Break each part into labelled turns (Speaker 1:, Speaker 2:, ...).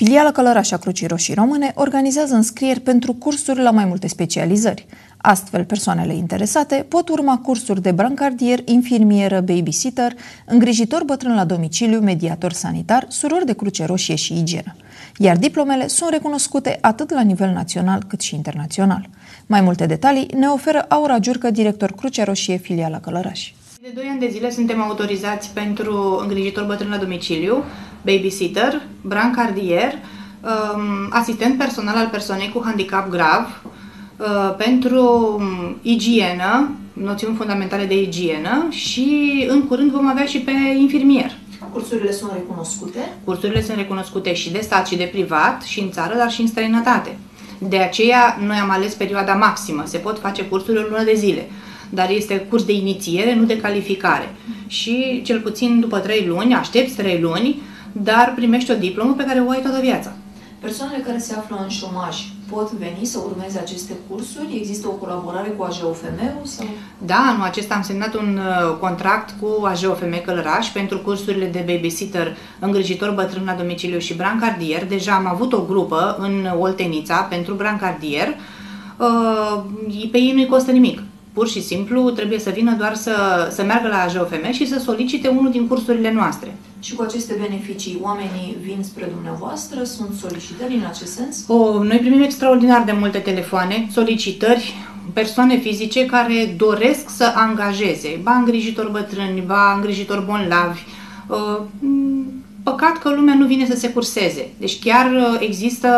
Speaker 1: Filiala Călărașa Crucii Roșii Române organizează înscrieri pentru cursuri la mai multe specializări. Astfel, persoanele interesate pot urma cursuri de brancardier, infirmieră, babysitter, îngrijitor bătrân la domiciliu, mediator sanitar, surori de Cruce Roșie și igienă. Iar diplomele sunt recunoscute atât la nivel național cât și internațional. Mai multe detalii ne oferă Aura Giurcă, director Crucea Roșie, filiala Călăraș.
Speaker 2: De 2 ani de zile suntem autorizați pentru îngrijitor bătrân la domiciliu, babysitter, brancardier, um, asistent personal al persoanei cu handicap grav, uh, pentru um, igienă, noțiuni fundamentale de igienă și în curând vom avea și pe infirmier.
Speaker 1: Cursurile sunt recunoscute?
Speaker 2: Cursurile sunt recunoscute și de stat și de privat, și în țară, dar și în străinătate. De aceea, noi am ales perioada maximă. Se pot face cursuri o lună de zile dar este curs de inițiere, nu de calificare. Și cel puțin după 3 luni, aștepți 3 luni, dar primești o diplomă pe care o ai toată viața.
Speaker 1: Persoanele care se află în șomaj pot veni să urmeze aceste cursuri? Există o colaborare cu AGOFM-ul? Sau?
Speaker 2: Da, anul acesta am semnat un uh, contract cu AGOFM Călăraș pentru cursurile de babysitter, îngrijitor bătrân la domiciliu și brancardier. Deja am avut o grupă în Oltenița pentru brancardier. Uh, pe ei nu-i costă nimic. Pur și simplu trebuie să vină doar să, să meargă la AJOFM și să solicite unul din cursurile noastre.
Speaker 1: Și cu aceste beneficii, oamenii vin spre dumneavoastră? Sunt solicitări în acest sens?
Speaker 2: O, noi primim extraordinar de multe telefoane, solicitări, persoane fizice care doresc să angajeze, ba îngrijitori bătrâni, ba îngrijitori bonlavi. Păcat că lumea nu vine să se curseze. Deci chiar uh, există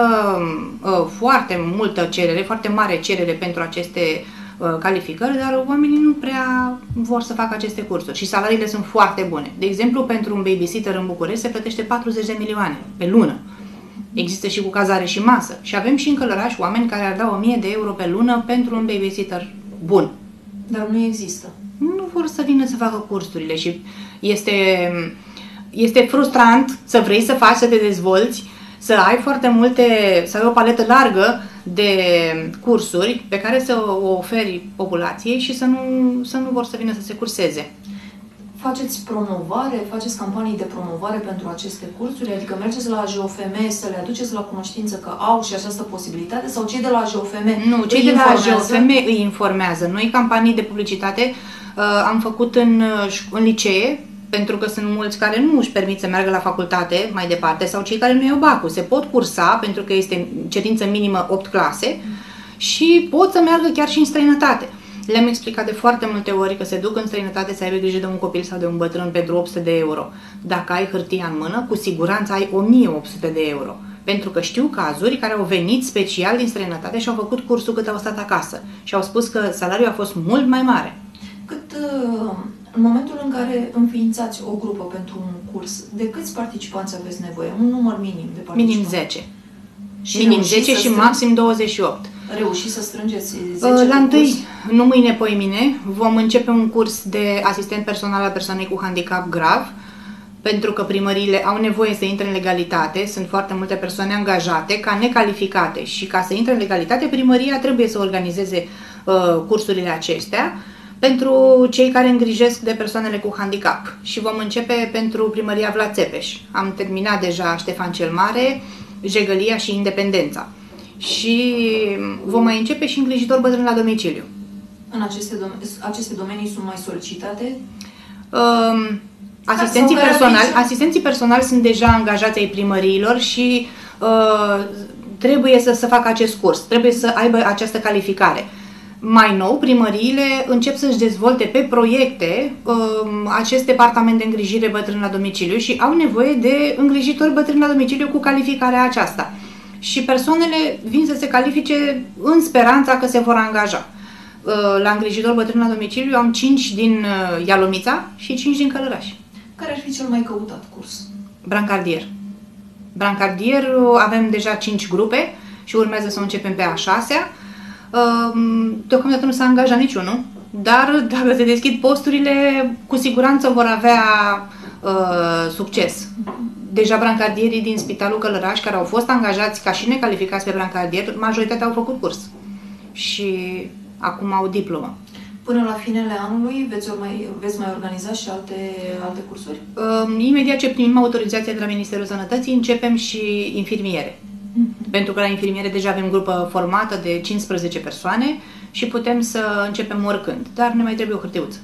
Speaker 2: uh, foarte multă cerere, foarte mare cerere pentru aceste Uh, calificări, dar oamenii nu prea vor să facă aceste cursuri și salariile sunt foarte bune. De exemplu, pentru un babysitter în București se plătește 40 de milioane pe lună. Există și cu cazare și masă. Și avem și în Călăraș oameni care ar da 1000 de euro pe lună pentru un babysitter bun.
Speaker 1: Dar nu există.
Speaker 2: Nu vor să vină să facă cursurile și este, este frustrant să vrei să faci, să te dezvolți, să ai foarte multe, să ai o paletă largă de cursuri pe care să o oferi populației și să nu, să nu vor să vină să se curseze.
Speaker 1: Faceți promovare, faceți campanii de promovare pentru aceste cursuri? Adică mergeți la GOFM să le aduceți la cunoștință că au și această posibilitate? Sau cei de la GOFM
Speaker 2: Nu, cei de la GOFM îi informează. Noi campanii de publicitate uh, am făcut în, uh, în licee, pentru că sunt mulți care nu își permit să meargă la facultate mai departe sau cei care nu iau bacul. Se pot cursa pentru că este cerință minimă 8 clase și pot să meargă chiar și în străinătate. Le-am explicat de foarte multe ori că se duc în străinătate să aibă grijă de un copil sau de un bătrân pentru 800 de euro. Dacă ai hârtia în mână, cu siguranță ai 1800 de euro. Pentru că știu cazuri care au venit special din străinătate și au făcut cursul cât au stat acasă și au spus că salariul a fost mult mai mare.
Speaker 1: Cât uh în momentul în care înființați o grupă pentru un curs, de câți participanți aveți nevoie? Un număr minim de participanți?
Speaker 2: Minim 10. Și minim 10 și strâng... maxim 28.
Speaker 1: Reușiți să strângeți 10 uh,
Speaker 2: La întâi, nu mâine, poi mine, vom începe un curs de asistent personal al persoanei cu handicap grav, pentru că primăriile au nevoie să intre în legalitate, sunt foarte multe persoane angajate ca necalificate și ca să intre în legalitate, primăria trebuie să organizeze uh, cursurile acestea pentru cei care îngrijesc de persoanele cu handicap și vom începe pentru primăria Vlad Țepeș. Am terminat deja Ștefan cel Mare, Jegălia și Independența. Și vom mai începe și îngrijitor bătrân la domiciliu.
Speaker 1: În aceste, dom- aceste domenii sunt mai solicitate?
Speaker 2: Um, asistenții, personali, asistenții personali sunt deja angajați ai primăriilor și uh, trebuie să, să facă acest curs, trebuie să aibă această calificare. Mai nou, primăriile încep să-și dezvolte pe proiecte um, acest departament de îngrijire bătrân la domiciliu și au nevoie de îngrijitori bătrâni la domiciliu cu calificarea aceasta. Și persoanele vin să se califice în speranța că se vor angaja. Uh, la îngrijitor bătrân la domiciliu am 5 din uh, Ialomița și 5 din Călăraș.
Speaker 1: Care ar fi cel mai căutat curs?
Speaker 2: Brancardier. Brancardier uh, avem deja 5 grupe și urmează să începem pe a 6-a Deocamdată nu s-a angajat niciunul, dar dacă se deschid posturile, cu siguranță vor avea uh, succes. Deja brancardierii din Spitalul Călăraș, care au fost angajați ca și necalificați pe brancardier, majoritatea au făcut curs și acum au diplomă.
Speaker 1: Până la finele anului veți mai, veți mai organiza și alte, alte cursuri?
Speaker 2: Uh, imediat ce primim autorizația de la Ministerul Sănătății, începem și infirmiere. Uh-huh. Pentru că la infirmiere deja avem grupă formată de 15 persoane și putem să începem oricând, dar ne mai trebuie o hârtiuță.